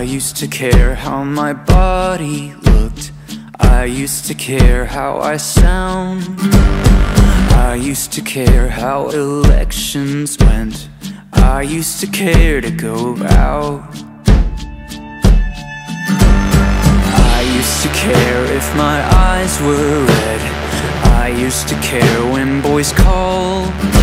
I used to care how my body looked. I used to care how I sound. I used to care how elections went. I used to care to go out. I used to care if my eyes were red. I used to care when boys called